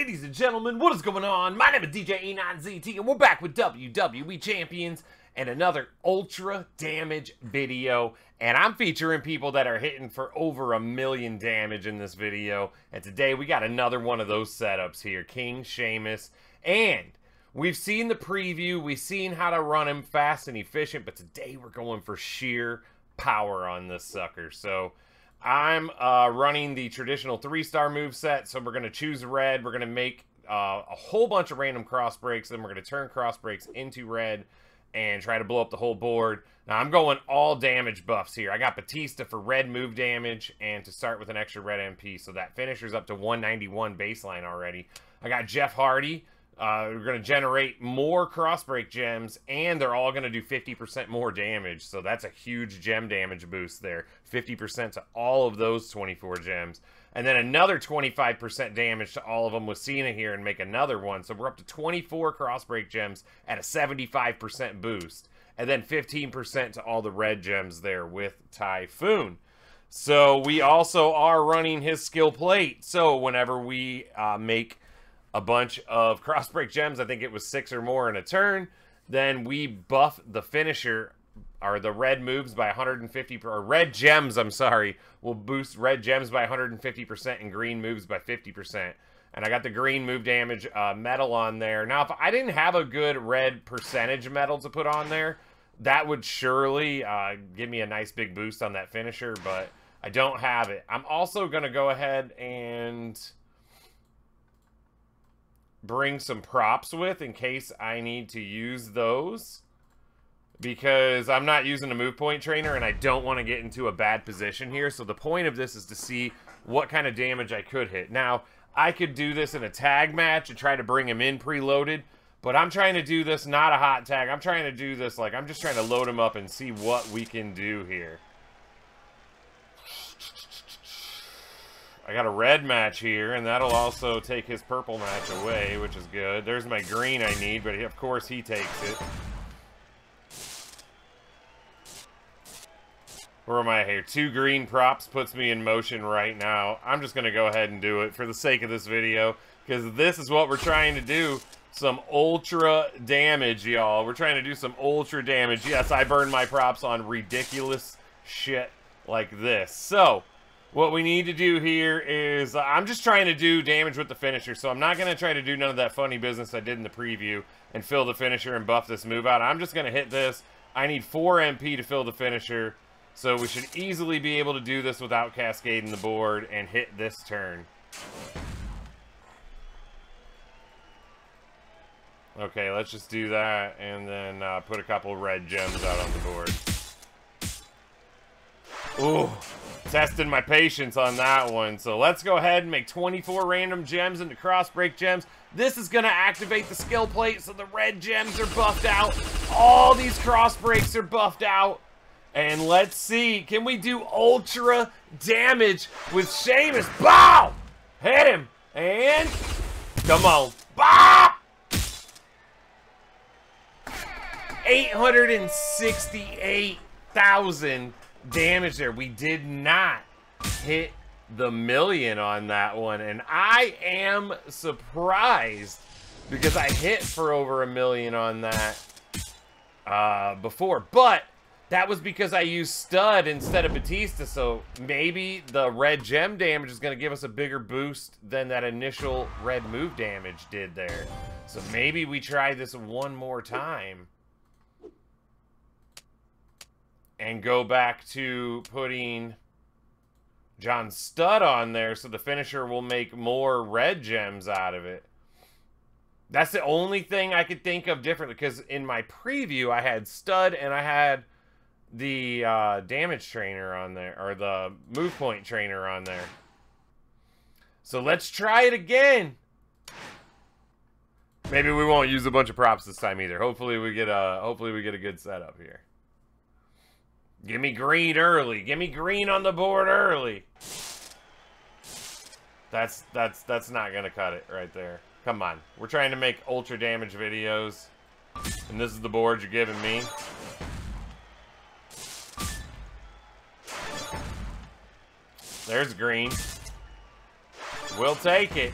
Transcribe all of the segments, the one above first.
Ladies and gentlemen, what is going on? My name is DJ anonzt, and we're back with WWE Champions and another ultra damage video. And I'm featuring people that are hitting for over a million damage in this video. And today we got another one of those setups here, King Sheamus. And we've seen the preview, we've seen how to run him fast and efficient, but today we're going for sheer power on this sucker. So I'm uh, running the traditional three-star move set, so we're going to choose red. We're going to make uh, a whole bunch of random cross breaks, then we're going to turn cross breaks into red and try to blow up the whole board. Now, I'm going all damage buffs here. I got Batista for red move damage and to start with an extra red MP, so that finisher's up to 191 baseline already. I got Jeff Hardy uh, we're going to generate more crossbreak gems, and they're all going to do 50% more damage. So that's a huge gem damage boost there. 50% to all of those 24 gems. And then another 25% damage to all of them with Cena here and make another one. So we're up to 24 crossbreak gems at a 75% boost. And then 15% to all the red gems there with Typhoon. So we also are running his skill plate. So whenever we uh, make a bunch of crossbreak gems. I think it was six or more in a turn. Then we buff the finisher, or the red moves by 150, or red gems, I'm sorry, will boost red gems by 150% and green moves by 50%. And I got the green move damage uh, medal on there. Now, if I didn't have a good red percentage medal to put on there, that would surely uh, give me a nice big boost on that finisher, but I don't have it. I'm also going to go ahead and bring some props with in case I need to use those. Because I'm not using a move point trainer and I don't want to get into a bad position here. So the point of this is to see what kind of damage I could hit. Now, I could do this in a tag match and try to bring him in preloaded. But I'm trying to do this not a hot tag. I'm trying to do this like I'm just trying to load him up and see what we can do here. I got a red match here, and that'll also take his purple match away, which is good. There's my green I need, but of course he takes it. Where am I here? Two green props puts me in motion right now. I'm just going to go ahead and do it for the sake of this video, because this is what we're trying to do. Some ultra damage, y'all. We're trying to do some ultra damage. Yes, I burned my props on ridiculous shit like this. So, what we need to do here is, uh, I'm just trying to do damage with the finisher, so I'm not going to try to do none of that funny business I did in the preview and fill the finisher and buff this move out. I'm just going to hit this. I need 4 MP to fill the finisher, so we should easily be able to do this without cascading the board and hit this turn. Okay, let's just do that and then uh, put a couple red gems out on the board. Ooh, testing my patience on that one. So let's go ahead and make 24 random gems into cross-break gems. This is going to activate the skill plate, so the red gems are buffed out. All these cross breaks are buffed out. And let's see, can we do ultra damage with Sheamus? Bow! Hit him. And, come on. Bow! 868,000 damage there. We did not hit the million on that one. And I am surprised because I hit for over a million on that uh, before. But that was because I used Studd instead of Batista. So maybe the red gem damage is going to give us a bigger boost than that initial red move damage did there. So maybe we try this one more time. And go back to putting John Studd on there so the finisher will make more red gems out of it. That's the only thing I could think of differently because in my preview I had Stud and I had the uh, damage trainer on there or the move point trainer on there. So let's try it again. Maybe we won't use a bunch of props this time either. Hopefully we get a hopefully we get a good setup here. Give me green early. Give me green on the board early. That's that's that's not gonna cut it right there. Come on. We're trying to make ultra damage videos. And this is the board you're giving me. There's green. We'll take it.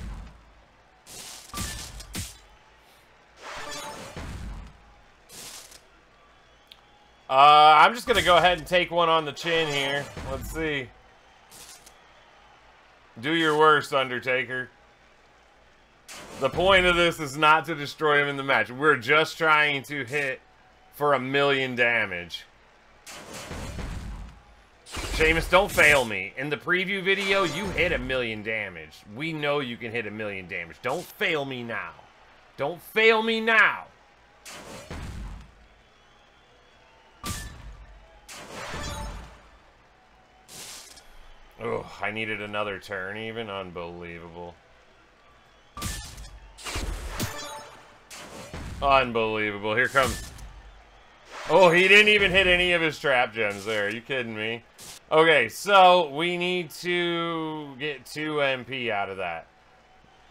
Uh, I'm just going to go ahead and take one on the chin here. Let's see. Do your worst, Undertaker. The point of this is not to destroy him in the match. We're just trying to hit for a million damage. Sheamus, don't fail me. In the preview video, you hit a million damage. We know you can hit a million damage. Don't fail me now. Don't fail me now. Oh, I needed another turn even? Unbelievable. Unbelievable. Here comes... Oh, he didn't even hit any of his trap gems there. Are you kidding me? Okay, so we need to get 2 MP out of that.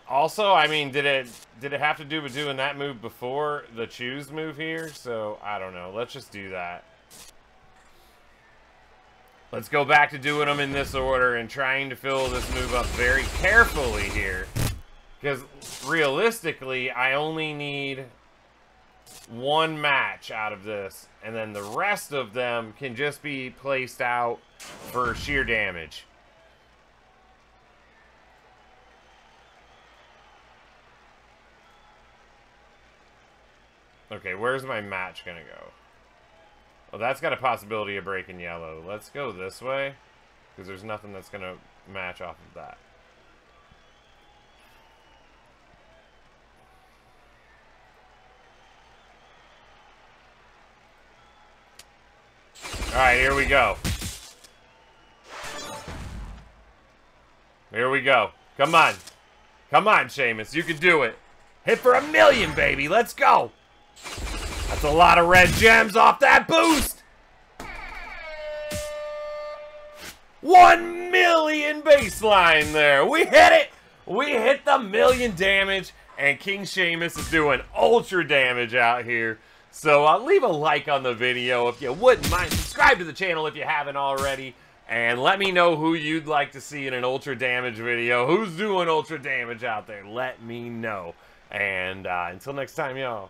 Also, I mean, did it did it have to do with doing that move before the choose move here? So, I don't know. Let's just do that. Let's go back to doing them in this order and trying to fill this move up very carefully here. Because realistically, I only need one match out of this. And then the rest of them can just be placed out for sheer damage. Okay, where's my match gonna go? That's got a possibility of breaking yellow. Let's go this way, because there's nothing that's going to match off of that. Alright, here we go. Here we go. Come on. Come on, Sheamus. You can do it. Hit for a million, baby. Let's go. That's a lot of red gems off that boost! One million baseline there. We hit it! We hit the million damage, and King Sheamus is doing ultra damage out here. So uh, leave a like on the video if you wouldn't mind. Subscribe to the channel if you haven't already. And let me know who you'd like to see in an ultra damage video. Who's doing ultra damage out there? Let me know. And uh, until next time, y'all.